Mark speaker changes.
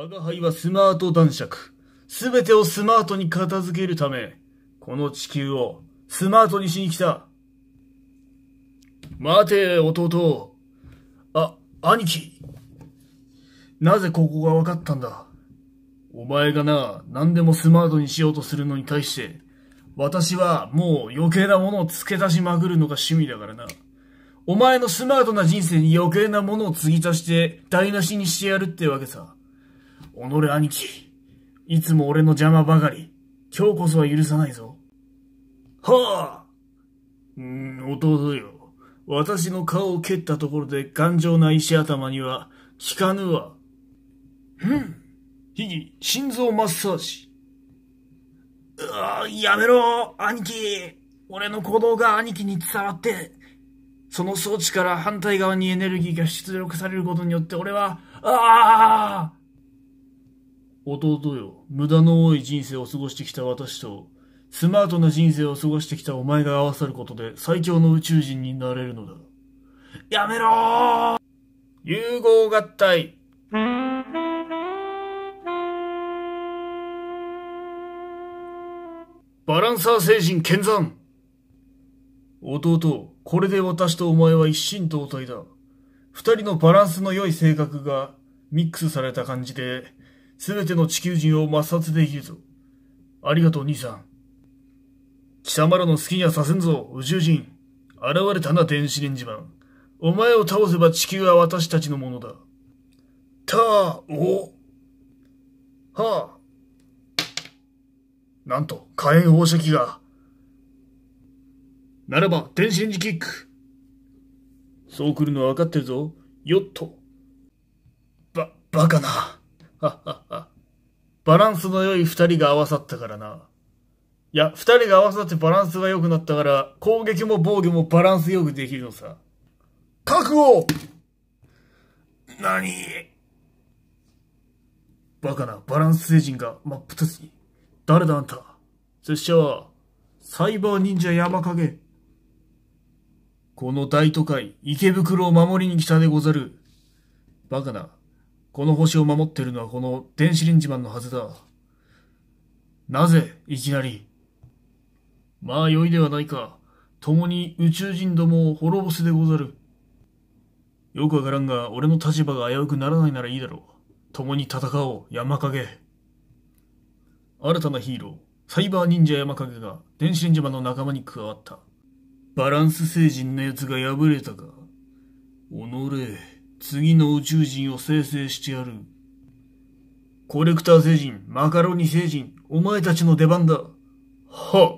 Speaker 1: 我が輩はスマート男爵。すべてをスマートに片付けるため、この地球をスマートにしに来た。待て、弟。あ、兄貴。なぜここが分かったんだ？お前がな、何でもスマートにしようとするのに対して、私はもう余計なものを付け足しまくるのが趣味だからな。お前のスマートな人生に余計なものを継ぎ足して台無しにしてやるってわけさ。己兄貴、いつも俺の邪魔ばかり。今日こそは許さないぞ。はあうん、弟よ。私の顔を蹴ったところで頑丈な石頭には効かぬわ。うん。ひぎ、心臓マッサージ。うわやめろ、兄貴。俺の鼓動が兄貴に伝わって、その装置から反対側にエネルギーが出力されることによって俺は、ああ弟よ、無駄の多い人生を過ごしてきた私と、スマートな人生を過ごしてきたお前が合わさることで最強の宇宙人になれるのだ。やめろー融合合体。バランサー星人剣山弟、これで私とお前は一心同体だ。二人のバランスの良い性格がミックスされた感じで、すべての地球人を抹殺できるぞ。ありがとう、兄さん。貴様らの好きにはさせんぞ、宇宙人。現れたな、電子レンジマン。お前を倒せば地球は私たちのものだ。たあ、おはあ、なんと、火炎放射器が。ならば、電子レンジキック。そう来るのは分かってるぞ。よっと。ば、バカな。はっはっは。バランスの良い二人が合わさったからな。いや、二人が合わさってバランスが良くなったから、攻撃も防御もバランスよくできるのさ。覚悟何？バカな、バランス星人が真っ二つに。誰だあんた？拙者サイバー忍者山影。この大都会、池袋を守りに来たでござる。バカな。この星を守ってるのはこの電子レンジマンのはずだ。なぜ、いきなり？まあ良いではないか。共に宇宙人どもを滅ぼすでござる。よくわからんが、俺の立場が危うくならないならいいだろう。共に戦おう、山影。新たなヒーロー、サイバー忍者山影が電子レンジマンの仲間に加わった。バランス星人のやつが敗れたか。おのれ、次の宇宙人を生成してやる。コレクター星人、マカロニ星人、お前たちの出番だ。はっ。